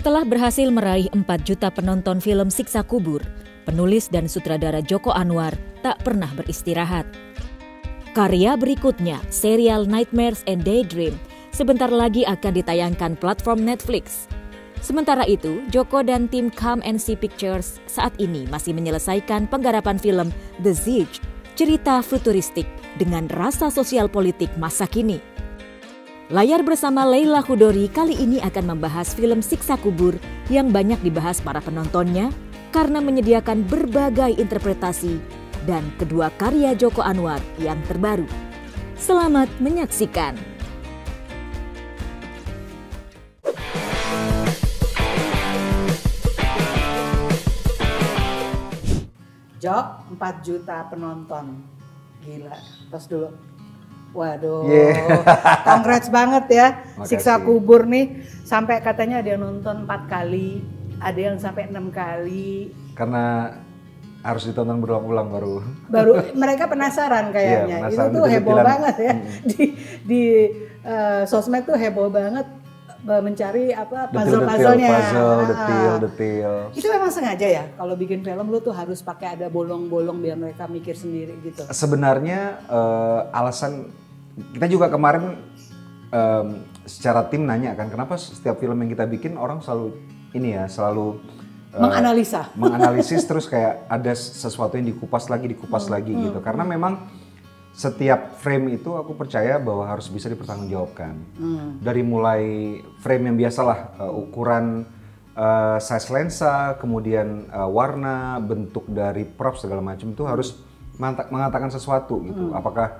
Setelah berhasil meraih 4 juta penonton film Siksa Kubur, penulis dan sutradara Joko Anwar tak pernah beristirahat. Karya berikutnya, serial Nightmares and Daydream, sebentar lagi akan ditayangkan platform Netflix. Sementara itu, Joko dan tim Come and See Pictures saat ini masih menyelesaikan penggarapan film The Siege, cerita futuristik dengan rasa sosial politik masa kini. Layar bersama Leila Hudori kali ini akan membahas film Siksa Kubur yang banyak dibahas para penontonnya karena menyediakan berbagai interpretasi dan kedua karya Joko Anwar yang terbaru. Selamat menyaksikan. Jok 4 juta penonton. Gila. Tos dulu. Waduh, Yeah. congrats banget ya. Makasih. Siksa kubur nih, sampai katanya ada yang nonton empat kali, ada yang sampai enam kali. Karena harus ditonton berulang-ulang baru. Baru mereka penasaran kayaknya. Iya, penasaran Itu tuh heboh detail-detailan. banget ya. Di di eh, sosmed tuh heboh banget mencari apa puzzle-puzzlenya. puzzle, Ah. detail-detail. Itu memang sengaja ya kalau bikin film lu tuh harus pakai ada bolong-bolong biar mereka mikir sendiri gitu. Sebenarnya eh, alasan kita juga kemarin em, secara tim nanya kan kenapa setiap film yang kita bikin orang selalu ini ya selalu eh, Menganalisa. menganalisis terus kayak ada sesuatu yang dikupas lagi dikupas lagi gitu. Karena memang setiap frame itu aku percaya bahwa harus bisa dipertanggungjawabkan. Dari mulai frame yang biasalah eh, ukuran eh, size lensa kemudian eh, warna bentuk dari props segala macam itu harus mengata- mengatakan sesuatu gitu. Apakah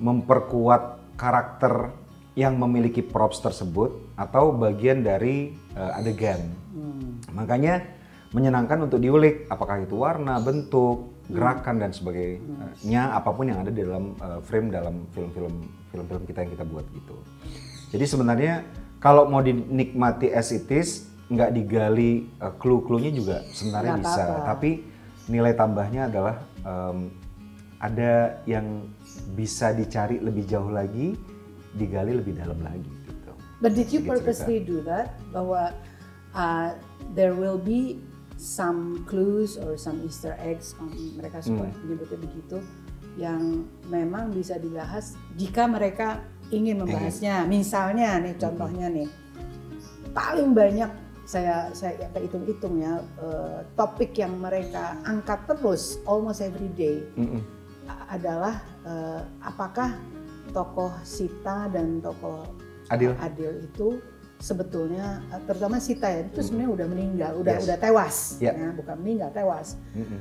memperkuat karakter yang memiliki props tersebut atau bagian dari eh, adegan. Makanya menyenangkan untuk diulik apakah itu warna, bentuk, gerakan dan sebagainya apa pun yang ada di dalam uh, frame dalam film-film film-film kita yang kita buat gitu. Jadi sebenarnya kalau mau dinikmati as it is nggak digali uh, clue-cluenya juga sebenarnya Nggak bisa, apa-apa. tapi nilai tambahnya adalah um, ada yang bisa dicari lebih jauh lagi, digali lebih dalam lagi gitu. But did you Sedikit purposely do that? Bahwa uh, there will be some clues or some Easter eggs, um, mereka suka Hmm. menyebutnya begitu, yang memang bisa dibahas jika mereka ingin membahasnya. Misalnya nih contohnya nih, paling banyak saya saya hitung-hitung ya uh, topik yang mereka angkat terus almost every day Mm-mm. a- adalah uh, apakah tokoh Sita dan tokoh Adil. Adil itu sebetulnya uh, terutama Sita ya itu sebenarnya udah meninggal, udah Yes. udah tewas, Ya. ya, bukan meninggal tewas. Mm-mm.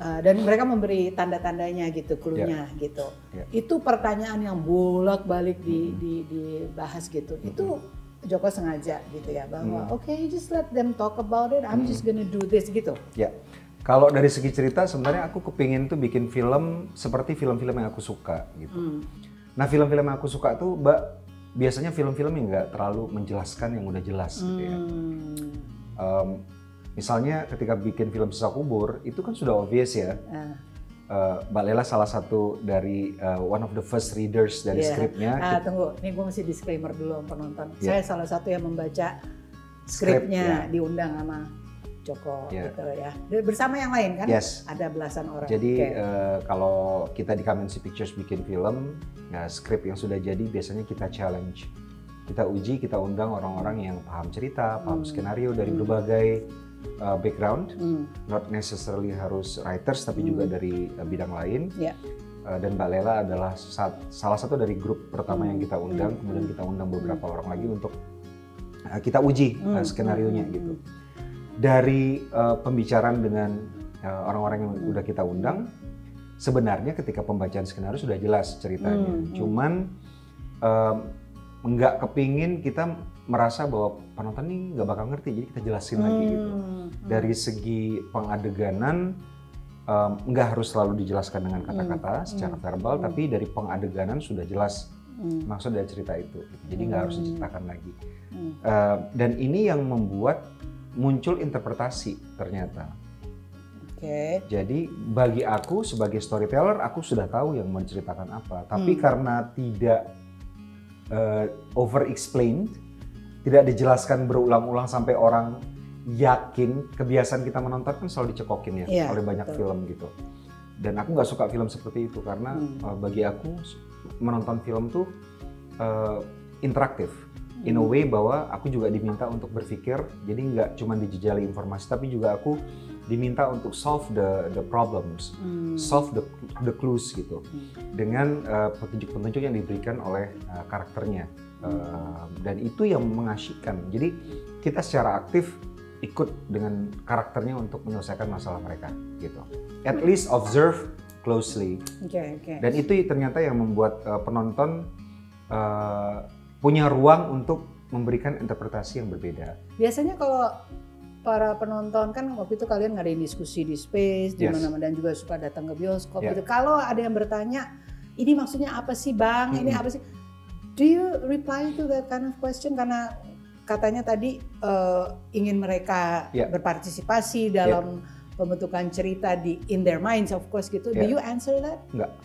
Uh, dan mereka memberi tanda-tandanya gitu, clue-nya gitu. Ya. Itu pertanyaan yang bolak-balik di, di- dibahas gitu. Itu Joko sengaja gitu ya bahwa oke just let them talk about it, I'm just gonna do this gitu. Ya, kalau dari segi cerita sebenarnya aku kepingin tuh bikin film seperti film-film yang aku suka gitu. Hmm. Nah film-film yang aku suka tuh, mbak biasanya film-film yang nggak terlalu menjelaskan yang udah jelas gitu ya. Hmm. Em, misalnya ketika bikin film Sisa Kubur itu kan sudah obvious ya. Ah. Eh, Mbak Lela salah satu dari eh, one of the first readers dari Iya. skripnya. Ah, tunggu, ini gue mesti disclaimer dulu sama penonton. Iya. Saya salah satu yang membaca Skrip, skripnya iya. diundang sama Joko Iya. gitu ya. Dan Bersama yang lain kan? Yes. Ada belasan orang. Jadi Oke. eh, kalau kita di Kamensi Pictures bikin film, ya skrip yang sudah jadi biasanya kita challenge, kita uji, kita undang orang-orang yang paham cerita, paham skenario dari berbagai eh, background, Hmm, not necessarily harus writers tapi juga dari eh, bidang lain. ya. Eh, dan Mbak Lela adalah sat- salah satu dari grup pertama yang kita undang, kemudian kita undang beberapa orang lagi untuk kita uji eh, skenario nya gitu. Dari eh, pembicaraan dengan eh, orang-orang yang udah kita undang, sebenarnya ketika pembacaan skenario sudah jelas ceritanya. Hmm, hmm. Cuman em, nggak kepingin kita merasa bahwa penonton ini nggak bakal ngerti, jadi kita jelasin lagi gitu. Hmm, Dari segi pengadeganan nggak harus selalu dijelaskan dengan kata-kata secara verbal, tapi dari pengadeganan sudah jelas hmm, maksud dari cerita itu. Jadi nggak harus diceritakan lagi. hmm. Eh, dan ini yang membuat muncul interpretasi ternyata. Oke. Jadi bagi aku sebagai storyteller, aku sudah tahu yang mau diceritakan apa. Tapi Hmm. karena tidak over explained, tidak dijelaskan berulang-ulang sampai orang yakin, kebiasaan kita menonton kan selalu dicekokin ya Iya, oleh banyak betul. film gitu. Dan aku nggak suka film seperti itu karena Hmm. eh, bagi aku menonton film tuh eh, interaktif. In Hmm. a way bahwa aku juga diminta untuk berpikir, jadi nggak cuma dijejali informasi, tapi juga aku diminta untuk solve the the problems, Hmm. solve the the clues gitu, Hmm. dengan uh, petunjuk-petunjuk yang diberikan oleh uh, karakternya, Uh, dan itu yang mengasyikkan. Jadi kita secara aktif ikut dengan karakternya untuk menyelesaikan masalah mereka gitu. At least observe closely, Oke, oke. dan itu ternyata yang membuat uh, penonton uh, punya ruang untuk memberikan interpretasi yang berbeda. Biasanya kalau para penonton kan waktu itu kalian ngadain diskusi di space di Yes. mana-mana dan juga suka datang ke bioskop Yeah. gitu. Kalau ada yang bertanya, ini maksudnya apa sih bang? Ini Mm-mm. apa sih? Do you reply to that kind of question? Karena katanya tadi eh, ingin mereka Yeah. berpartisipasi dalam pembentukan cerita di in their minds of course gitu. Do Yeah. you answer that? Enggak.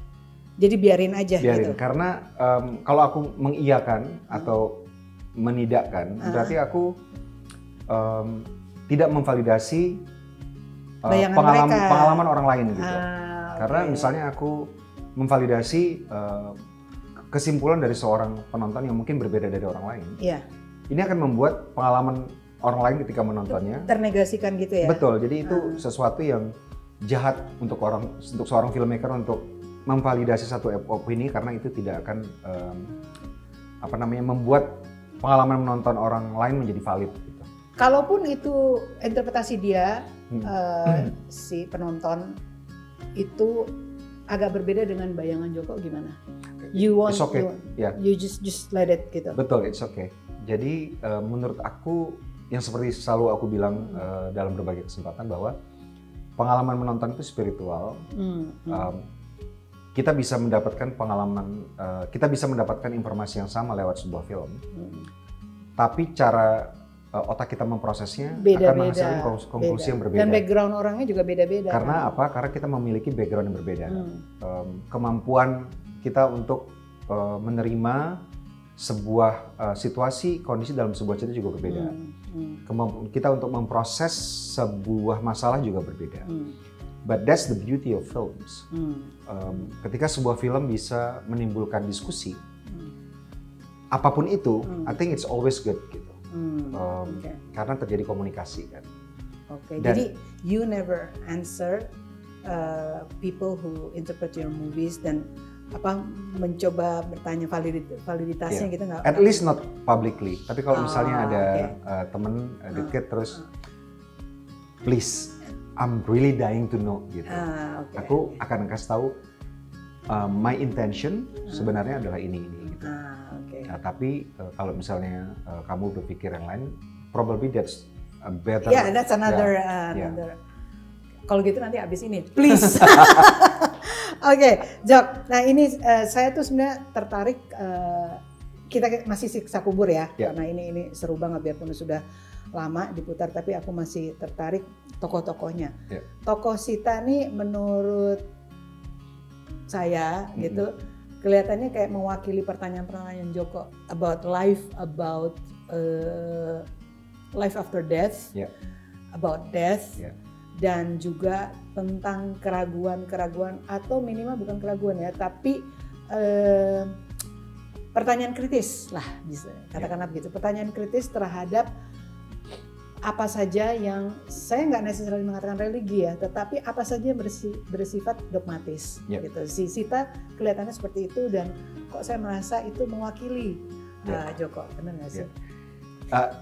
Jadi biarin aja biarin gitu. karena em, kalau aku mengiyakan atau menidakkan Ah. berarti aku em, tidak memvalidasi Bayangan pengalaman mereka. pengalaman orang lain gitu Ah, karena misalnya aku memvalidasi eh, kesimpulan dari seorang penonton yang mungkin berbeda dari orang lain Iya, ini akan membuat pengalaman orang lain ketika menontonnya ternegasikan gitu ya. betul jadi itu Ah. sesuatu yang jahat untuk orang untuk seorang filmmaker untuk memvalidasi satu opini karena itu tidak akan em, apa namanya membuat pengalaman menonton orang lain menjadi valid gitu. Kalaupun itu interpretasi dia Hmm. eh, si penonton itu agak berbeda dengan bayangan Joko gimana? You want It's okay. you, Ya. you just just let it gitu. Betul, it's okay. Jadi eh, menurut aku yang seperti selalu aku bilang eh, dalam berbagai kesempatan bahwa pengalaman menonton itu spiritual. Hmm, hmm. Um, kita bisa mendapatkan pengalaman, eh, kita bisa mendapatkan informasi yang sama lewat sebuah film. hmm. tapi cara uh, otak kita memprosesnya akan Beda-beda. menghasilkan konklus- konklusi beda. yang berbeda. Dan background orangnya juga beda-beda. Karena kan? apa? Karena kita memiliki background yang berbeda. Hmm. Um, kemampuan kita untuk uh, menerima sebuah uh, situasi, kondisi dalam sebuah cerita juga berbeda. Hmm, hmm, Kemampuan kita untuk memproses sebuah masalah juga berbeda. hmm, But that's the beauty of films. hmm, Um, ketika sebuah film bisa menimbulkan diskusi, hmm, apa pun itu, Hmm. I think it's always good gitu. hmm. Um, Oke. Karena terjadi komunikasi kan. Oke, Dan- jadi you never answer uh, people who interpret your movies dan apa mencoba bertanya validit validitasnya Iya. gitu nggak? At least not publicly. Tapi kalau Ah, misalnya ada oke. uh, temen uh, deket terus, ah. please, I'm really dying to know gitu. Ah, oke. Aku akan kasih tahu uh, my intention sebenarnya adalah ini ini gitu. Ah, oke. Nah, tapi uh, kalau misalnya uh, kamu berpikir yang lain, probably that's a better. Ya, that's another uh, yeah. another. Kalau gitu nanti abis ini, please. Oke, Jok. Nah ini uh, saya tuh sebenarnya tertarik. uh, kita masih siksa kubur ya, Ya. karena ini ini seru banget biarpun sudah lama diputar, tapi aku masih tertarik tokoh-tokohnya. Ya. Tokoh Sita nih menurut saya Mm-mm. gitu kelihatannya kayak mewakili pertanyaan-pertanyaan Joko about life, about uh, life after death, Ya. about death, Ya. dan juga tentang keraguan-keraguan atau minimal bukan keraguan ya, tapi eh, pertanyaan kritis lah bisa katakanlah begitu, pertanyaan kritis terhadap apa saja yang saya nggak necessarily mengatakan religi ya, tetapi apa saja yang bersi- bersifat dogmatis Ya. gitu. Si Sita kelihatannya seperti itu dan kok saya merasa itu mewakili Ya. uh, Joko, benar nggak sih? Uh,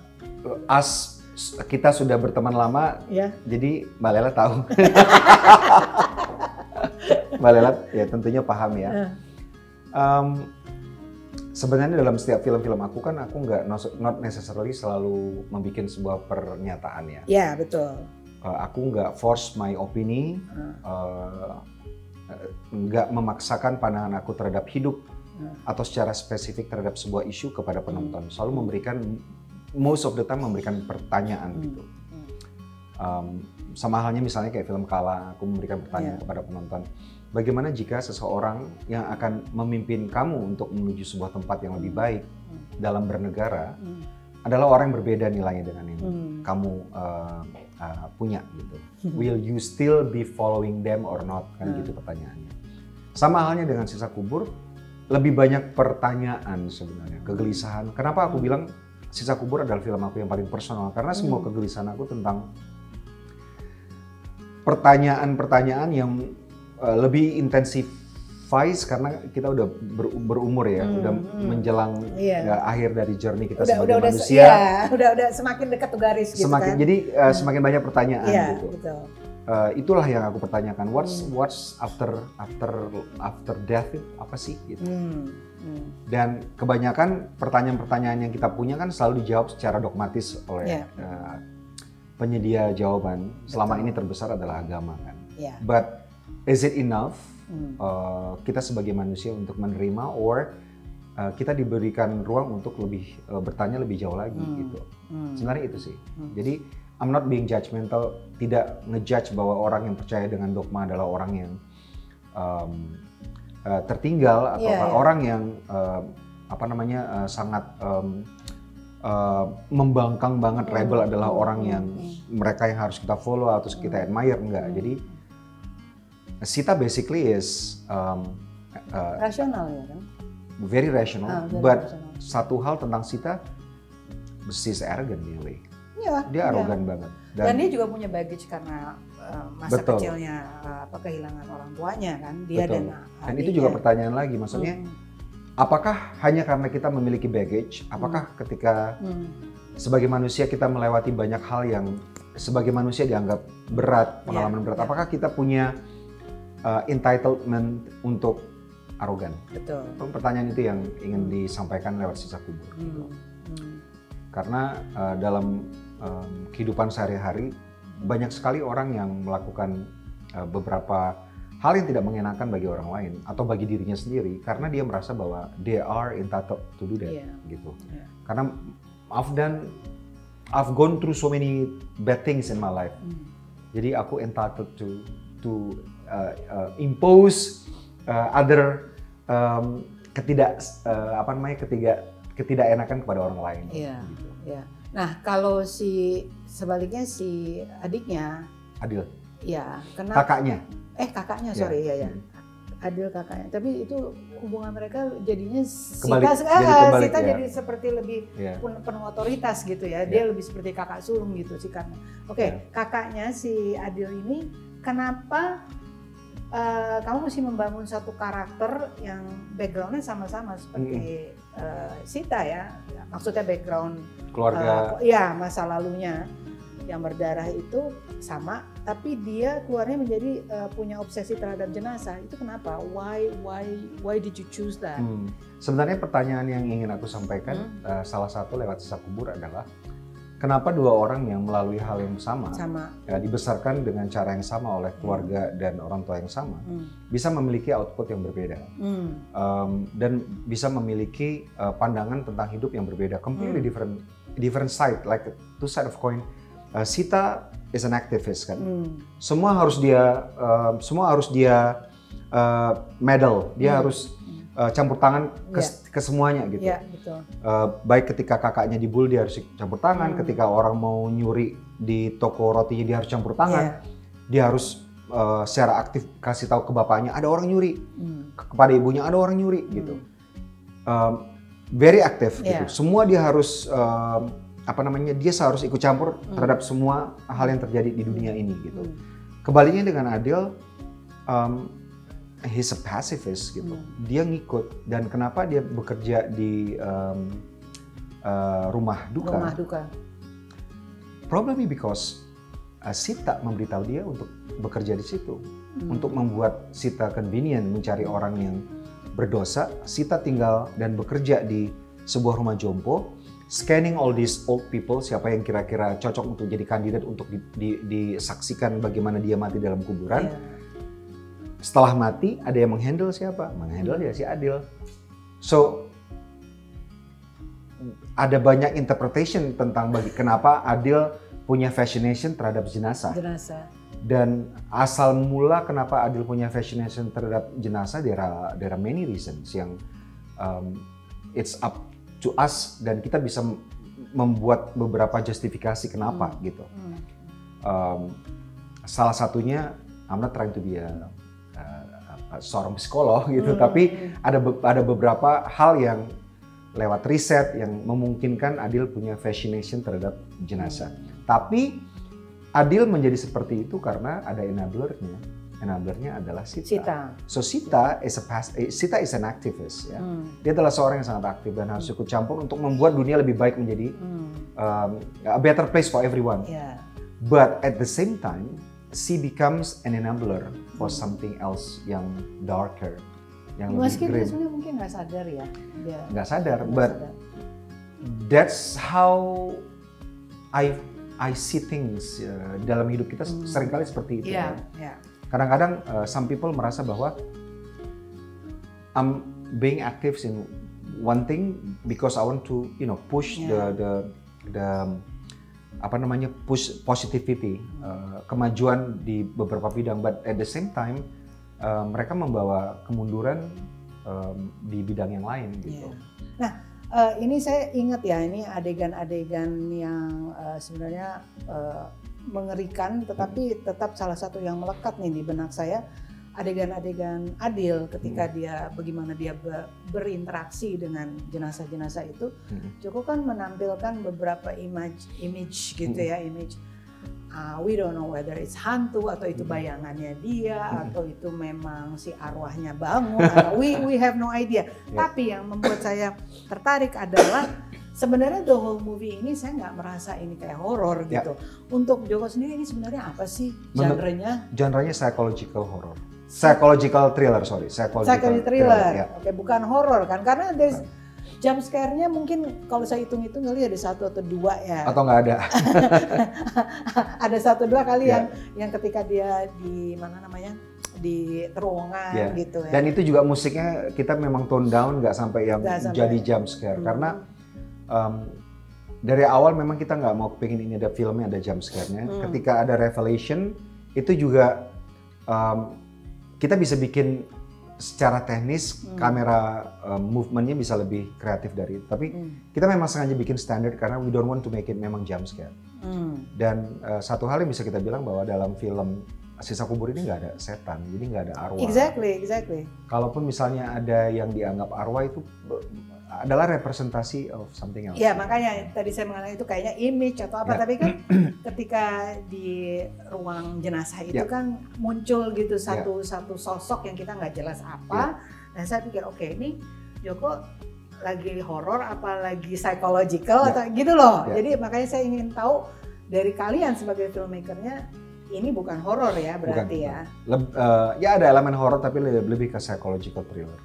as kita sudah berteman lama, Ya. jadi Mbak Lela tahu. Mbak Lela ya tentunya paham ya. Um, sebenarnya dalam setiap film-film aku kan aku nggak no- not necessarily selalu membuat sebuah pernyataan ya. Ya betul. Uh, aku nggak force my opini, Hmm. uh, nggak memaksakan pandangan aku terhadap hidup Hmm. atau secara spesifik terhadap sebuah isu kepada penonton. Selalu memberikan most of the time memberikan pertanyaan Hmm. gitu. Um, sama halnya misalnya kayak film Kala, aku memberikan pertanyaan Iya. kepada penonton. Bagaimana jika seseorang yang akan memimpin kamu untuk menuju sebuah tempat yang lebih baik dalam bernegara Hmm. adalah orang yang berbeda nilainya dengan yang Hmm. kamu uh, uh, punya gitu. Hmm. Will you still be following them or not? Kan Hmm. gitu pertanyaannya. Sama halnya dengan sisa kubur, lebih banyak pertanyaan sebenarnya, kegelisahan. Kenapa aku Hmm. bilang sisa kubur adalah film aku yang paling personal? Karena semua Hmm. kegelisahan aku tentang pertanyaan-pertanyaan yang uh, lebih intensifies karena kita udah ber- berumur ya, Hmm, udah hmm. menjelang Iya. ya, akhir dari journey kita Udah sebagai udah udah manusia. ya, udah udah semakin dekat tuh garis gitu semakin kan. jadi uh, semakin banyak pertanyaan Iya gitu. betul. Uh, itulah yang aku pertanyakan. What's Hmm. what's after after after death itu apa sih gitu. Hmm. Hmm. Dan kebanyakan pertanyaan-pertanyaan yang kita punya kan selalu dijawab secara dogmatis oleh Iya. uh, penyedia jawaban. Selama Betul. ini terbesar adalah agama kan. Ya. But is it enough Hmm. uh, kita sebagai manusia untuk menerima or uh, kita diberikan ruang untuk lebih uh, bertanya lebih jauh lagi Hmm. gitu. Hmm. Sebenarnya itu sih. Hmm. Jadi I'm not being judgmental, tidak ngejudge bahwa orang yang percaya dengan dogma adalah orang yang um, uh, tertinggal atau Iya, iya. orang yang uh, apa namanya uh, sangat um, uh, membangkang banget Hmm, rebel adalah orang yang hmm. mereka yang harus kita follow atau kita admire enggak. Jadi Sita basically is um, uh, Rasional ya kan. very rational, Ah, very but rational. satu hal tentang Sita, she's arrogant really. Iya. Dia iya. arogan banget. Dan, dia juga punya baggage karena uh, masa Betul. kecilnya uh, apa kehilangan orang tuanya kan dia Betul. dan Dan itu juga pertanyaan lagi, maksudnya Hmm. Apakah hanya karena kita memiliki baggage, apakah ketika Hmm. sebagai manusia kita melewati banyak hal yang sebagai manusia dianggap berat, pengalaman Iya, berat, iya. apakah kita punya uh, entitlement untuk arogan? betul. Pertanyaan itu yang ingin Hmm. disampaikan lewat sisa kubur. gitu. Hmm. Hmm. Karena uh, dalam um, kehidupan sehari-hari banyak sekali orang yang melakukan uh, beberapa hal yang tidak mengenakan bagi orang lain atau bagi dirinya sendiri karena dia merasa bahwa they are entitled to do that Iya. gitu. Iya. Karena I've done I've gone through so many bad things in my life. Hmm. Jadi aku entitled to to uh, uh, impose uh, other um, ketidak uh, apa namanya ketiga ketidakenakan kepada orang lain. Iya. Gitu. Ya. Nah, kalau si sebaliknya si adiknya Adil. ya kenapa Kakaknya. Eh kakaknya Ya. sorry ya ya. Hmm. Adil kakaknya. Tapi itu hubungan mereka jadinya Kebalik, Sita, jadi kebalik, Sita ya. jadi seperti lebih Ya. penuh otoritas gitu ya. Ya. Dia lebih seperti kakak sulung gitu sih karena. Oke, Ya. kakaknya si Adil ini kenapa eh, kamu mesti membangun satu karakter yang backgroundnya sama-sama seperti eh, Sita ya. Maksudnya background Keluarga. eh, ya masa lalunya yang berdarah itu sama, tapi dia keluarnya menjadi eh, punya obsesi terhadap jenazah. Itu kenapa? Why why why did you choose that? Hmm. Sebenarnya pertanyaan yang ingin aku sampaikan Hmm. uh, salah satu lewat sisa kubur adalah kenapa dua orang yang melalui hal yang sama, Sama. ya, dibesarkan dengan cara yang sama oleh keluarga dan orang tua yang sama Hmm. bisa memiliki output yang berbeda Hmm. um, dan bisa memiliki uh, pandangan tentang hidup yang berbeda, completely Hmm. different different side like two side of coin. Uh, Sita is an activist kan, Hmm. semua harus dia um, semua harus dia uh, medal, dia Hmm. harus uh, campur tangan ke, ke semuanya gitu. Ya, betul. Uh, baik ketika kakaknya dibully dia harus campur tangan, Hmm. ketika orang mau nyuri di toko rotinya dia harus campur tangan, Ya. dia harus uh, secara aktif kasih tahu ke bapaknya ada orang nyuri, Hmm. ke- kepada ibunya ada orang nyuri gitu. Um, very aktif gitu. Iya. Semua dia harus um, apa namanya dia harus ikut campur Hmm. terhadap semua hal yang terjadi di dunia ini gitu. Hmm. Kebaliknya dengan Adil, um, he's a pacifist gitu. Hmm. Dia ngikut dan kenapa dia bekerja di um, uh, rumah duka? Rumah duka. Probably because uh, Sita memberitahu dia untuk bekerja di situ, Hmm. untuk membuat Sita convenient mencari orang yang berdosa. Sita tinggal dan bekerja di sebuah rumah jompo, scanning all these old people, siapa yang kira-kira cocok untuk jadi kandidat untuk di- di- disaksikan bagaimana dia mati dalam kuburan. Iya. Setelah mati, ada yang menghandle siapa? Menghandle dia si Adil. So ada banyak interpretation tentang bagi kenapa Adil punya fascination terhadap jenazah jenazah. dan asal mula kenapa Adil punya fascination terhadap jenazah there are, there are many reasons yang um, it's up to us dan kita bisa membuat beberapa justifikasi kenapa gitu. Hmm. Um, salah satunya I'm not trying to be a, a- a- seorang psikolog gitu, Hmm. tapi ada be- ada beberapa hal yang lewat riset yang memungkinkan Adil punya fascination terhadap jenazah. Tapi Adil menjadi seperti itu karena ada enablernya. Enablernya adalah Sita. Sita. So Sita is a past, eh, Sita is an activist ya. Hmm. Dia adalah seorang yang sangat aktif dan harus ikut campur untuk membuat dunia lebih baik menjadi Hmm. um, a better place for everyone. Ya. But at the same time, she becomes an enabler for something else yang darker, yang Meski lebih grim. sebenarnya mungkin nggak sadar ya. Dia Nggak sadar, nggak but sadar. that's how I I see things uh, dalam hidup kita Hmm. sering kali seperti itu. Iya, kan. iya. Kadang-kadang uh, some people merasa bahwa I'm being active in one thing because I want to you know push Yeah. the the the apa namanya push positivity uh, kemajuan di beberapa bidang but at the same time uh, mereka membawa kemunduran um, di bidang yang lain gitu. Iya. Nah, eh, ini saya ingat ya, ini adegan-adegan yang eh, sebenarnya eh, mengerikan, tetapi tetap salah satu yang melekat nih di benak saya adegan-adegan Adil ketika Hmm. dia bagaimana dia be- berinteraksi dengan jenazah-jenazah itu. Mm. Joko kan menampilkan beberapa image, image gitu Hmm. ya, image. uh, we don't know whether it's hantu atau itu Hmm. bayangannya dia Hmm. atau itu memang si arwahnya bangun. we we have no idea. Ya. Tapi yang membuat saya tertarik adalah sebenarnya the whole movie ini saya nggak merasa ini kayak horor Ya. gitu. Untuk Joko sendiri ini sebenarnya apa sih genrenya? Genrenya psychological horror. Psychological thriller, sorry. Psychological, Psychological thriller. ya. Oke, bukan horor kan? Karena there's jump scare-nya mungkin kalau saya hitung-hitung kali ada satu atau dua ya. Atau nggak ada. ada satu dua kali Ya. yang yang ketika dia di mana namanya di terowongan Ya. gitu ya. Dan itu juga musiknya kita memang tone down, nggak sampai yang sampai. jadi jump scare. Hmm. Karena um, dari awal memang kita nggak mau pengen ini ada filmnya ada jump scare-nya. Hmm. Ketika ada revelation itu juga um, kita bisa bikin secara teknis Hmm. kamera um, movementnya bisa lebih kreatif dari itu. Tapi Hmm. kita memang sengaja bikin standar karena we don't want to make it memang jump scare. Hmm. Dan uh, satu hal yang bisa kita bilang bahwa dalam film Sisa Kubur ini nggak ada setan, jadi nggak ada arwah. Exactly, exactly. Kalaupun misalnya ada yang dianggap arwah itu adalah representasi of something else. Ya makanya tadi saya mengatakan itu kayaknya image atau apa, Ya. tapi kan ketika di ruang jenazah itu Ya. kan muncul gitu satu satu sosok yang kita nggak jelas Ya. apa, dan saya pikir oke ini Joko lagi horor apa lagi psychological Ya. atau gitu loh. Ya. Jadi makanya saya ingin tahu dari kalian sebagai filmmakernya ini bukan horor ya berarti Bukan, ya. Leb- eh, ya ada elemen horor tapi lebih, lebih ke psychological thriller.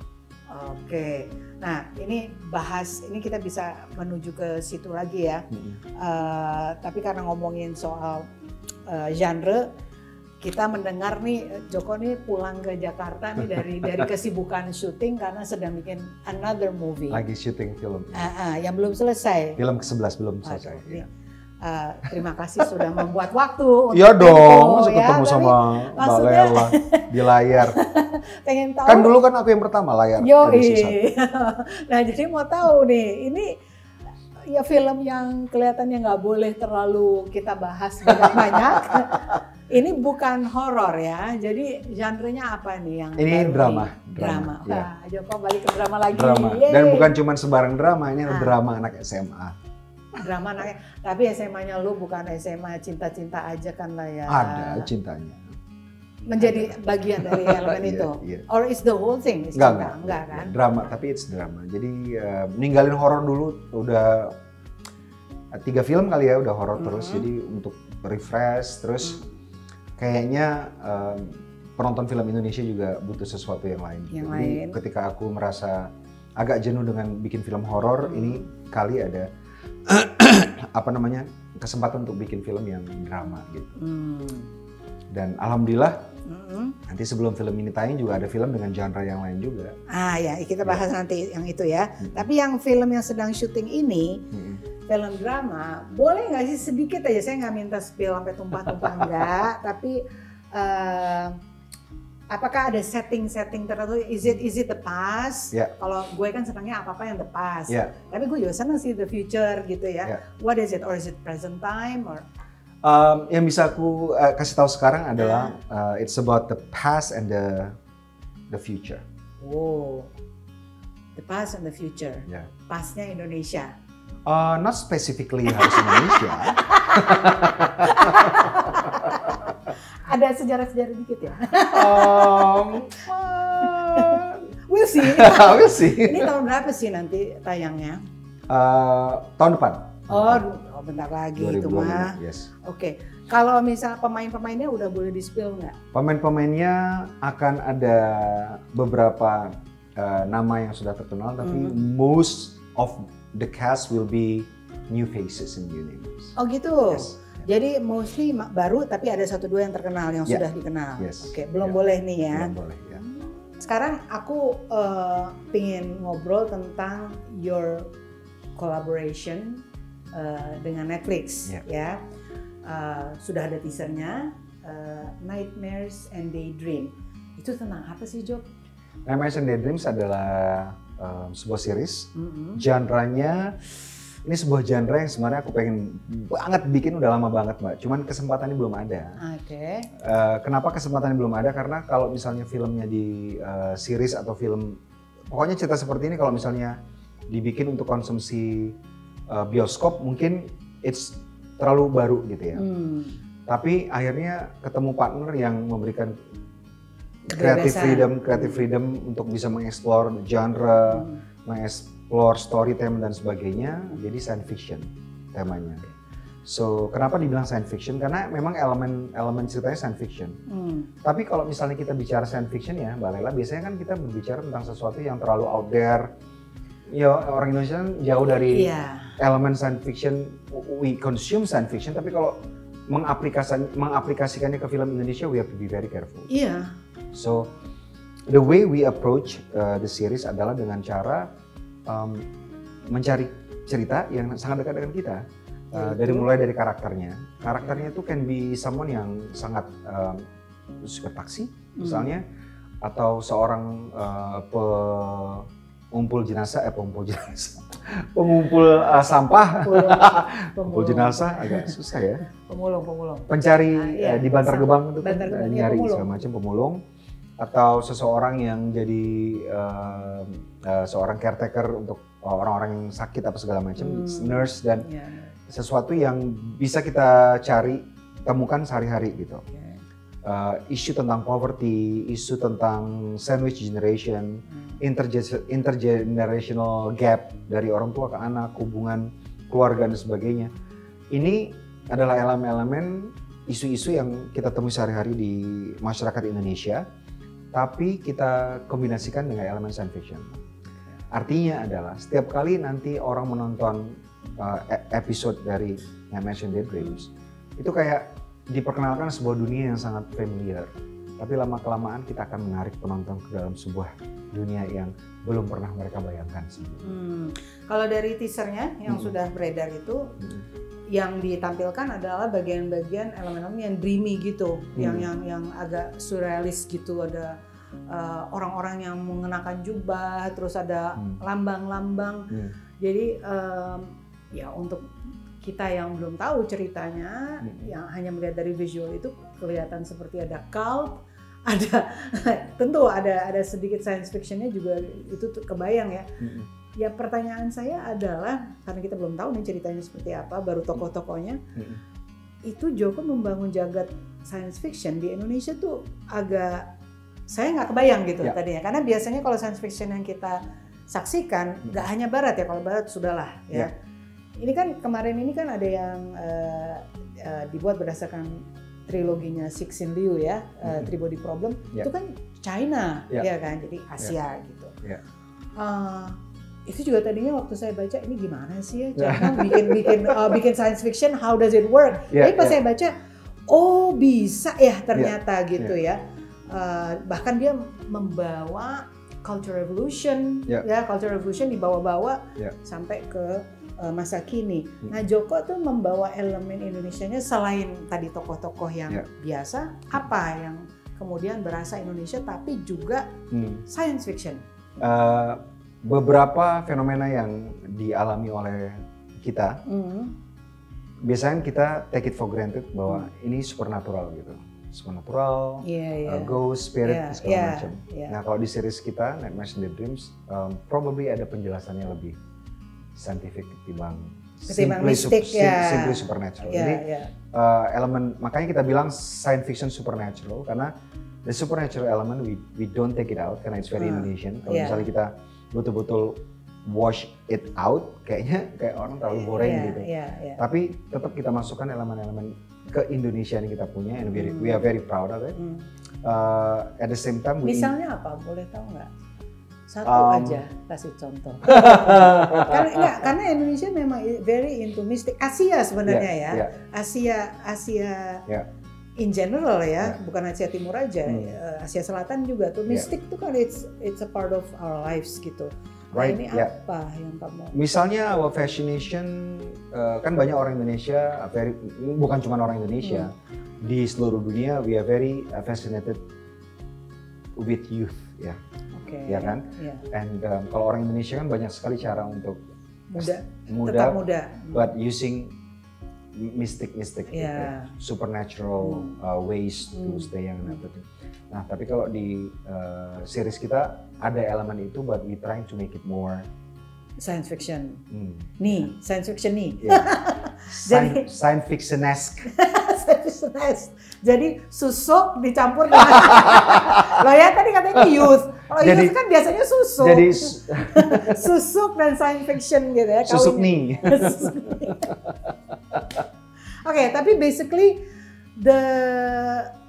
Oke, nah ini bahas ini kita bisa menuju ke situ lagi ya. Eh, tapi karena ngomongin soal eh, genre, kita mendengar nih eh, Joko nih pulang ke Jakarta nih dari dari kesibukan syuting karena sedang bikin another movie. Lagi syuting film. Ah, ah, yang belum selesai. Film ke-11 belum selesai. Aduh, ya. eh, terima kasih sudah membuat waktu. Iya dong, ya. ketemu Tapi sama Mbak Lela di layar. pengen tahu. Kan dulu kan aku yang pertama layar. Yo, nah jadi mau tahu nih, ini ya film yang kelihatannya nggak boleh terlalu kita bahas banyak-banyak. ini bukan horor ya, jadi genrenya apa nih yang Ini baru drama, nih? drama, Drama. ya. Wah, Joko balik ke drama lagi. Drama. Yeay. Dan bukan cuma sembarang drama, ini Ah. drama anak SMA. drama anaknya. Tapi SMA-nya lu bukan SMA cinta-cinta aja kan lah ya. Ada cintanya. Menjadi bagian dari elemen Iya, itu. iya. Or is the whole thing is Enggak, enggak. Enggak kan? Drama, tapi it's drama. Jadi eh, ninggalin horor dulu udah eh, tiga film kali ya udah horor terus. Mhm. Jadi untuk refresh terus Hmm. kayaknya em, penonton film Indonesia juga butuh sesuatu yang lain. Yang Jadi lain. ketika aku merasa agak jenuh dengan bikin film horor, Hmm. ini kali ada apa namanya kesempatan untuk bikin film yang drama gitu. Hmm. Dan alhamdulillah Mm-mm. nanti sebelum film ini tayang juga ada film dengan genre yang lain juga. Ah ya, kita bahas nanti yang itu ya. Mm-mm. Tapi yang film yang sedang syuting ini, Mm-mm. film drama, boleh nggak sih sedikit aja? Saya nggak minta spill sampai tumpah-tumpah enggak, tapi eh, apakah ada setting-setting tertentu? Is it is it the past? Ya. Kalau gue kan senangnya apa apa yang the past. Ya. Tapi gue juga senang sih the future gitu ya. Ya. What is it? Or is it present time? Or Um, yang bisa aku uh, kasih tahu sekarang adalah uh, it's about the past and the the future. wow, the past and the future. Ya. Pastnya Indonesia. Uh, not specifically harus Indonesia. Ada sejarah-sejarah dikit ya. um, We'll see. we'll see. Ini tahun berapa sih nanti tayangnya? Uh, tahun depan. Oh, oh bentar lagi itu 2025, mah. Yes. Oke, kalau misal pemain-pemainnya udah boleh di spill nggak? Pemain-pemainnya akan ada beberapa uh, nama yang sudah terkenal, tapi Hmm. most of the cast will be new faces and new names. Oh gitu. Yes. Jadi mostly baru tapi ada satu dua yang terkenal yang Ya. sudah dikenal. Yes. Oke, belum Ya. boleh nih ya. Belum boleh ya. Sekarang aku eh, pingin ngobrol tentang your collaboration eh, dengan Netflix Ya. ya. Eh, sudah ada teasernya eh, Nightmares and Daydream. Itu tentang apa sih, Jok? Nightmares and Daydreams adalah um, sebuah series. Mm-mm. Genre-nya ini sebuah genre yang sebenarnya aku pengen banget bikin udah lama banget mbak. Cuman kesempatannya belum ada. Oke. Eh, kenapa kesempatannya belum ada? Karena kalau misalnya filmnya di eh, series atau film, pokoknya cerita seperti ini kalau misalnya dibikin untuk konsumsi eh, bioskop mungkin it's terlalu baru gitu ya. Hmm. Tapi akhirnya ketemu partner yang memberikan creative Kebebasan. freedom, creative freedom untuk bisa mengeksplor genre, Hmm. mengeksplor storytelling dan sebagainya. Jadi science fiction temanya. So kenapa dibilang science fiction? Karena memang elemen elemen ceritanya science fiction. Hmm. Tapi kalau misalnya kita bicara science fiction ya, Mbak Lela, biasanya kan kita berbicara tentang sesuatu yang terlalu out there. Ya orang Indonesia kan jauh dari Iya. Elemen science fiction, we consume science fiction, tapi kalau mengaplikasikan, mengaplikasikannya ke film Indonesia, we have to be very careful. Iya. So, the way we approach uh, the series adalah dengan cara um, mencari cerita yang sangat dekat dengan kita. Uh, Yaitu? dari mulai dari karakternya. Karakternya itu can be someone yang sangat um, suka taksi, misalnya, atau seorang uh, pengumpul jenazah, eh pengumpul jenazah, pengumpul uh, sampah, pengumpul jenazah agak susah ya. Pemulung, pemulung. Pencari Ah, iya. eh, di Bantar Gebang itu kan Bantar iya, nyari pemulung. segala macam pemulung atau seseorang yang jadi eh, eh, seorang caretaker untuk orang-orang yang sakit apa segala macam, Hmm. nurse dan Iya. sesuatu yang bisa kita cari temukan sehari-hari gitu. Oke. Eh, isu tentang poverty, isu tentang sandwich generation, Hmm. interge- intergenerational gap dari orang tua ke anak, hubungan keluarga dan sebagainya. Ini adalah elemen-elemen isu-isu yang kita temui sehari-hari di masyarakat Indonesia, tapi kita kombinasikan dengan elemen science fiction. Artinya adalah setiap kali nanti orang menonton uh, e- episode dari and Daydreams, itu kayak diperkenalkan sebuah dunia yang sangat familiar. Tapi lama kelamaan kita akan menarik penonton ke dalam sebuah dunia yang belum pernah mereka bayangkan sebelumnya. Hmm. Kalau dari teasernya yang Hmm. sudah beredar itu, Hmm. yang ditampilkan adalah bagian-bagian elemen-elemen yang dreamy gitu, yang Hmm. yang yang agak surrealis gitu. Ada uh, orang-orang yang mengenakan jubah, terus ada Hmm. lambang-lambang. Hmm. Jadi um, ya untuk kita yang belum tahu ceritanya, Hmm. yang hanya melihat dari visual itu kelihatan seperti ada cult, ada tentu ada ada sedikit science fictionnya juga itu kebayang ya. Hmm. Ya pertanyaan saya adalah karena kita belum tahu nih ceritanya seperti apa, baru tokoh-tokohnya, Hmm. itu Joko membangun jagat science fiction di Indonesia tuh agak saya nggak kebayang gitu Ya. tadinya, karena biasanya kalau science fiction yang kita saksikan nggak hanya Barat ya, kalau Barat sudahlah ya. Ya. Ini kan kemarin ini kan ada yang eh, eh, dibuat berdasarkan triloginya Sixin Liu ya, uh, Three Body Problem, Yeah. itu kan China, Yeah. ya kan, jadi Asia gitu. Yeah. Uh, itu juga tadinya waktu saya baca ini gimana sih ya China bikin bikin uh, bikin science fiction, how does it work? Yeah, Tapi pas yeah. saya baca, oh bisa ya ternyata gitu ya. Uh, bahkan dia membawa culture revolution, Yeah. ya culture revolution dibawa-bawa Yeah. sampai ke uh, masa kini. Hmm. Nah Joko tuh membawa elemen Indonesianya selain tadi tokoh-tokoh yang Yeah. biasa, apa yang kemudian berasa Indonesia tapi juga Hmm. science fiction. Eh, beberapa fenomena yang dialami oleh kita Hmm. biasanya kita take it for granted bahwa ini supernatural gitu supernatural Iya iya. uh, ghost spirit Iya, segala iya, macam iya. nah kalau di series kita Nightmares in the Dreams um, probably ada penjelasannya lebih scientific ketimbang simply, mistik, ya. simply supernatural Iya jadi iya. uh, elemen makanya kita bilang science fiction supernatural karena the supernatural element we we don't take it out karena it's very Hmm, Indonesian kalau iya. misalnya kita betul-betul wash it out kayaknya kayak orang terlalu boring Iya, gitu Iya iya. tapi tetap kita masukkan elemen-elemen ke Indonesia yang kita punya and we, we are very proud of it Hmm. Uh, at the same time we Misalnya apa? Boleh tahu nggak? Satu Um, aja kasih contoh. karena enggak, karena Indonesia memang very into mystic. Asia sebenarnya Yeah, ya. yeah. Asia Asia Yeah. in general ya, Yeah. bukan Asia Timur aja, Hmm. eh, Asia Selatan juga tuh. Yeah. Mystik tuh kan it's it's a part of our lives gitu. Nah, Right, ini yeah. apa yang kamu? Misalnya our fascination uh, kan banyak orang Indonesia, very, bukan cuma orang Indonesia, di seluruh dunia we are very fascinated with youth ya. Oke. Iya kan? Iya. And um, kalau orang Indonesia kan banyak sekali cara untuk Muda. muda, Tetap muda. but using mystic-mystic, gitu Iya. ya. supernatural uh, ways to Hmm. stay young and everything. Nah, tapi kalau di uh, series kita ada elemen itu, but we trying to make it more Science fiction. hmm, Nih, science fiction nih. ya, Jadi- science, science fiction-esque. Science. Jadi susuk dicampur dengan Loh ya tadi katanya youth. Kalau Jadi- youth kan biasanya susuk. Jadi susuk dan science fiction gitu ya. susuk nih. Oke, tapi basically the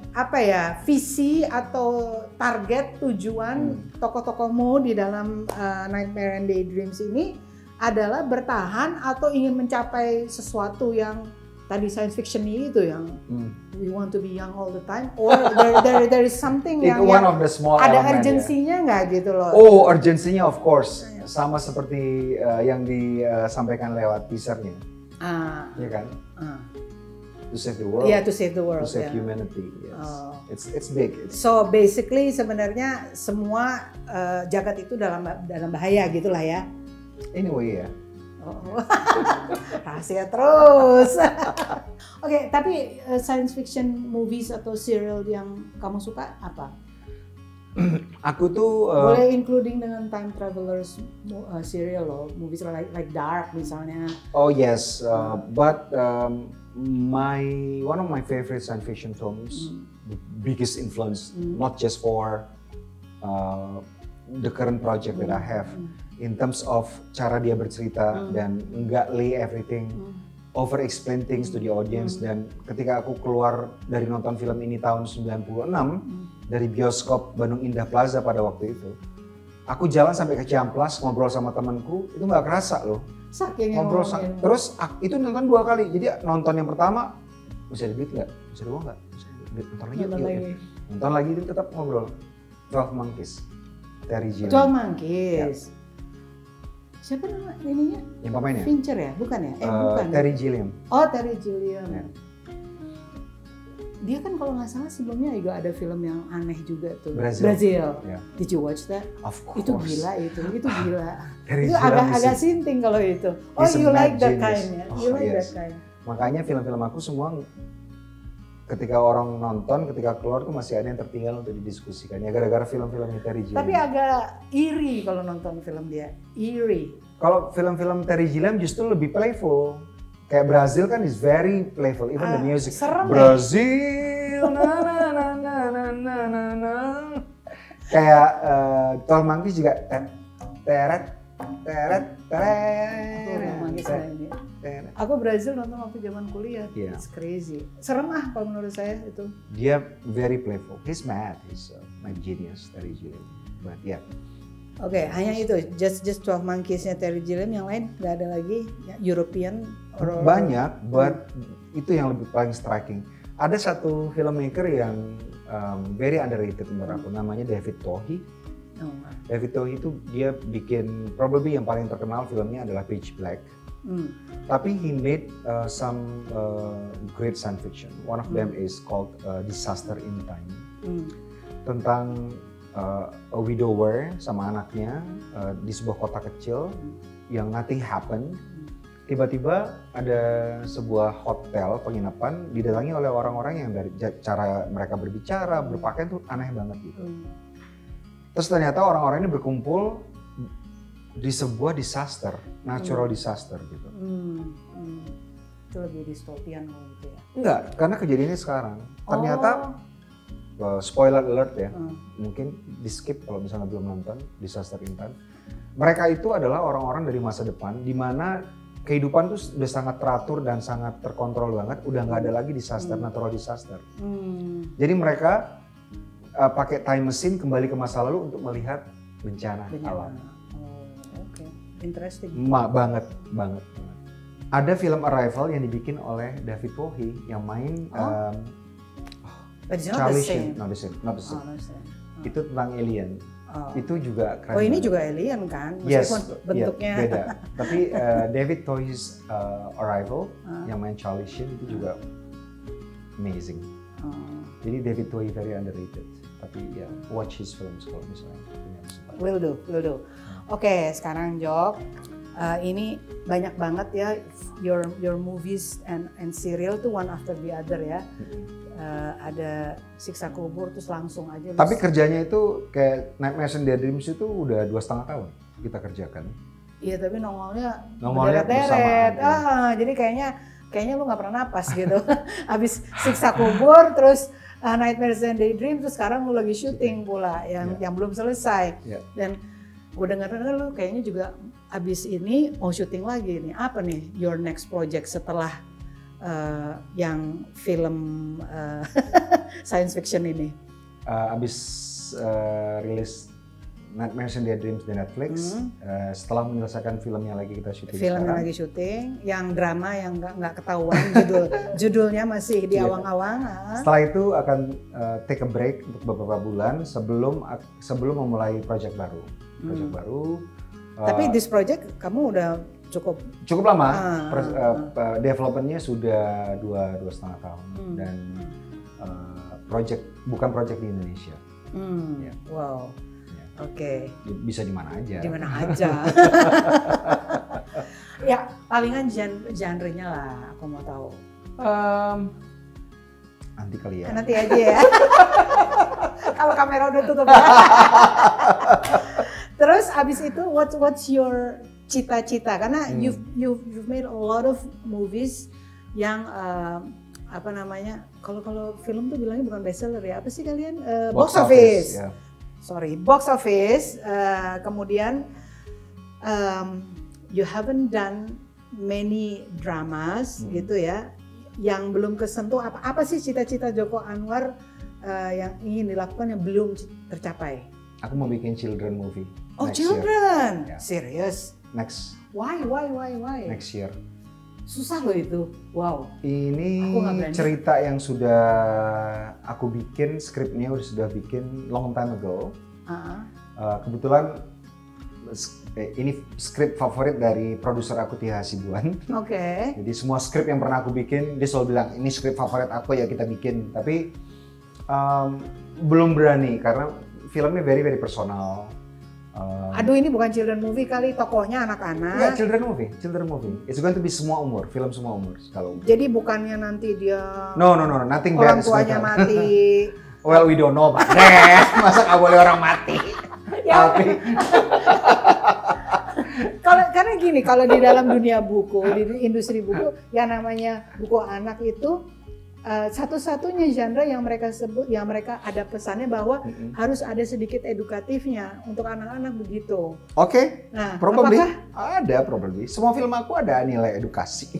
apa ya visi atau target tujuan Hmm. tokoh-tokohmu di dalam uh, Nightmare and Daydreams ini adalah bertahan atau ingin mencapai sesuatu yang tadi science fiction itu yang Hmm. we want to be young all the time or there there, there is something yang, one yang of the small ada ya. urgensinya nggak gitu loh. Oh, urgensinya of course. Sama seperti uh, yang disampaikan lewat teasernya, Ah, ya kan? ah. To save the world, Yeah, to save the to world. save yeah. humanity. Yes. Oh. It's it's big. It's, So basically sebenarnya semua uh, jagat itu dalam dalam bahaya gitulah ya. anyway ya. Oh. Rahasia terus. Oke, tapi uh, science fiction movies atau serial yang kamu suka apa? Aku tuh uh, Boleh including dengan time travelers uh, serial loh, movies like like Dark misalnya. oh yes, uh, but um, my one of my favorite science fiction films, Hmm. the biggest influence, Mm. not just for uh, the current project that I have, Hmm. In terms of cara dia bercerita Mm. dan enggak lay everything Hmm. over explain things to the audience Hmm. dan ketika aku keluar dari nonton film ini tahun 96 Hmm. dari bioskop Bandung Indah Plaza pada waktu itu aku jalan sampai ke Ciamplas ngobrol sama temanku itu nggak kerasa loh Saking ngobrol sa- terus itu nonton dua kali jadi nonton yang pertama bisa duit nggak bisa uang nggak nonton lagi Nonton yuk, lagi. nonton lagi itu tetap ngobrol 12 Monkeys Terry Gilliam Twelve Monkeys. Siapa nama ininya? yang pemainnya Fincher ya? Bukan ya? Eh, Eh, bukan. Terry Gilliam Oh, Terry Gilliam. Ya. Dia kan kalau nggak salah sebelumnya juga ada film yang aneh juga tuh. Brazil. Ya. Did you watch that? of course Itu gila itu, itu gila. Terry itu Gilliam agak is agak a- sinting kalau itu. Oh, you like that kind ya? You Oh, like yes. that kind. Makanya film-film aku semua ketika orang nonton, ketika keluar tuh masih ada yang tertinggal untuk didiskusikan ya gara-gara film-film Terry Gilliam. Tapi agak iri kalau nonton film dia, iri. Kalau film-film Terry Gilliam justru lebih playful. Kayak Brazil kan is very playful, even uh, the ah, music. Serem ya. Brazil, ya? na na na na na na na. Kayak uh, Tall Monkeys juga eh, teret teret teret. Aku Brazil nonton waktu zaman kuliah. Iya. It's crazy. Serem ah kalau menurut saya itu. Dia very playful. He's mad. He's uh, my genius Terry Gilliam. But yeah. Oke, hanya itu. Just just 12 Monkeys-nya Terry Gilliam yang lain nggak ada lagi ya, European or- Banyak, but itu yang lebih paling striking. Ada satu filmmaker yang um, very underrated menurut aku, namanya David Tohi. Oh, David Tohi itu dia bikin, probably yang paling terkenal filmnya adalah Pitch Black. hmm. Tapi he made uh, some uh, great science fiction. One of them is called uh, Disaster in Time. Hmm. Tentang uh, a widower sama anaknya uh, di sebuah kota kecil yang nothing happen. Tiba-tiba ada sebuah hotel penginapan didatangi oleh orang-orang yang dari cara mereka berbicara, berpakaian tuh aneh banget gitu. Hmm. Terus ternyata orang-orang ini berkumpul di sebuah disaster, natural disaster gitu. Hmm. Hmm. Itu lebih distopian gitu ya. Enggak, karena kejadiannya sekarang. Ternyata Oh. uh, spoiler alert ya, Hmm. mungkin di skip kalau misalnya belum nonton disaster in time. Mereka itu adalah orang-orang dari masa depan di mana kehidupan tuh udah sangat teratur dan sangat terkontrol banget, udah nggak ada lagi disaster, Hmm. natural disaster. Hmm. Jadi mereka uh, pakai time machine kembali ke masa lalu untuk melihat bencana, Bencana. alam. Oh, oke. Interesting. Ma banget, banget. Ada film Arrival yang dibikin oleh David Bowie yang main Oh. um, Charlie. Sheen, not the same, not the Oh, same. not the same. Itu tentang alien. Oh. Itu juga keren. Oh ini banget. juga alien kan? Yes, Meskipun iya, bentuknya. beda. Tapi uh, David Bowie's uh, Arrival Ah. yang main Charlie Sheen itu juga amazing. Oh. Jadi David Bowie very underrated. Tapi ya watch his films kalau misalnya punya kesempatan. Will do, will do. Oke, sekarang Jok. Uh, ini banyak banget ya your your movies and and serial tuh one after the other ya. Uh, ada siksa kubur terus langsung aja. Tapi kerjanya itu kayak Nightmares and Daydreams itu udah dua setengah tahun kita kerjakan. Iya tapi nongolnya Nongolnya bersamaan, iya. Ah, jadi kayaknya kayaknya lu nggak pernah napas gitu. Habis siksa kubur terus uh, Nightmares and Daydream terus sekarang lu lagi syuting pula yang Iya. yang belum selesai. Iya. Dan gue dengar-dengar lu kayaknya juga abis ini mau syuting lagi nih. Apa nih your next project setelah uh, yang film uh, science fiction ini? Uh, abis uh, rilis Nightmares and Daydreams di Netflix, Hmm. uh, setelah menyelesaikan filmnya lagi kita syuting Film yang sekarang, lagi syuting, yang drama yang nggak nggak ketahuan judul judulnya masih di Iya. awang-awang. ah. Setelah itu akan uh, take a break untuk beberapa bulan sebelum sebelum memulai project baru. Project Hmm. baru. uh, Tapi this project kamu udah cukup cukup lama. Ah, pres- uh, uh, developmentnya sudah dua dua setengah tahun Hmm. dan uh, project bukan project di Indonesia. hmm, Iya. wow. Oke, Bisa di mana aja. di mana aja. ya, palingan gen genre-nya lah aku mau tahu. Um, nanti kali ya. Nanti aja ya. Kalau kamera udah tutup ya. Terus abis itu what's what's your cita-cita? Karena Hmm. you've you've you've made a lot of movies yang uh, apa namanya? Kalau kalau film tuh bilangnya bukan bestseller ya. Apa sih kalian? Uh, box, office. ya. Sorry, box office. Uh, kemudian um, you haven't done many dramas Hmm. gitu ya. Yang belum kesentuh apa apa sih cita-cita Joko Anwar uh, yang ingin dilakukan yang belum tercapai? Aku mau bikin children movie. Oh, next year. children. Ya. Serius? Next Why why why why? next year. Susah loh itu. Wow. Ini cerita yang sudah aku bikin, skripnya udah sudah bikin long time ago. Ah, Uh, kebetulan eh, ini skrip favorit dari produser aku Tia Hasibuan. Oke. Jadi semua skrip yang pernah aku bikin, dia selalu bilang ini skrip favorit aku ya kita bikin. Tapi um, belum berani karena filmnya very very personal. Um, Aduh ini bukan children movie kali tokohnya Enggak, anak-anak. children movie, children movie. It's going to be semua umur, film semua umur kalau. Jadi bukannya nanti dia No, no, no, no, nothing orang tuanya mati. Well, we don't know, Pak. Masa nggak boleh orang mati? Ya. Tapi, Kalau karena gini, kalau di dalam dunia buku, di industri buku, yang namanya buku anak itu uh, satu-satunya genre yang mereka sebut, yang mereka ada pesannya bahwa Mm-mm. harus ada sedikit edukatifnya untuk anak-anak begitu. Oke, Nah, probably apakah ada probably. Semua film aku ada nilai edukasi.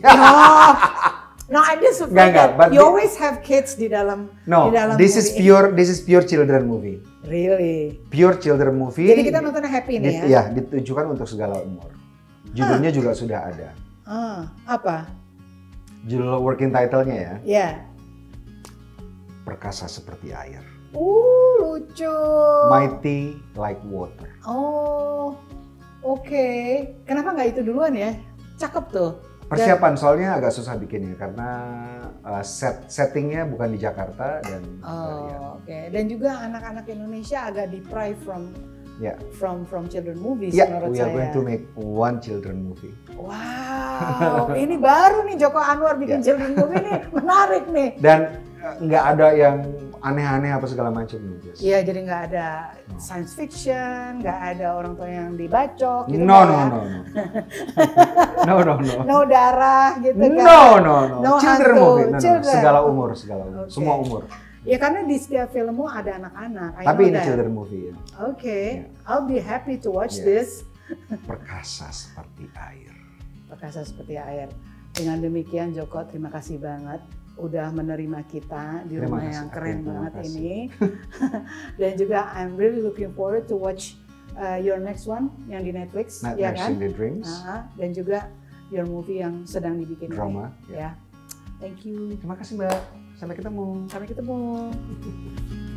No, no, I just nggak, that but you always have kids di dalam no, di dalam this is pure this is pure children movie. Really. Pure children movie. Jadi kita nontonnya happy nih ya. ya, ditujukan untuk segala umur. Judulnya juga sudah ada. Ah, apa? Judul working title-nya ya, Ya. Perkasa seperti air. Uh, lucu. Mighty like water. Oh, oke. Kenapa nggak itu duluan ya? Cakep tuh. Dan- Persiapan soalnya agak susah bikinnya karena uh, set settingnya bukan di Jakarta dan uh, ya. Oh, oke. Dan juga anak-anak Indonesia agak deprived from ya. from from children movies Ya, menurut we are saya. going to make one children movie. Wow, ini baru nih Joko Anwar bikin Ya. children movie nih, menarik nih. Dan nggak ada yang aneh-aneh apa segala macam nih, Jess. Iya, jadi nggak ada science fiction, nggak ada orang tua yang dibacok gitu No, kan no, ya. no, no. no, no, no. No darah gitu kan. No, no, no. No children hantu, movie. No, no. children. Segala umur, segala umur. Oke. Semua umur. Ya karena di setiap filmmu ada anak-anak. Tapi ini that. children movie ya. Oke, I'll be happy to watch Yeah. this. Perkasa seperti air. Perkasa seperti air. Dengan demikian Joko, terima kasih banget udah menerima kita di rumah kasih, yang keren banget kasih. ini. Dan juga I'm really looking forward to watch uh, your next one yang di Netflix, ya Nightmares kan? in the Dreams. Ah, dan juga your movie yang sedang dibikin ini. Drama, Ya. ya. Thank you. Terima kasih Mbak. Sampai ketemu. Sampai ketemu.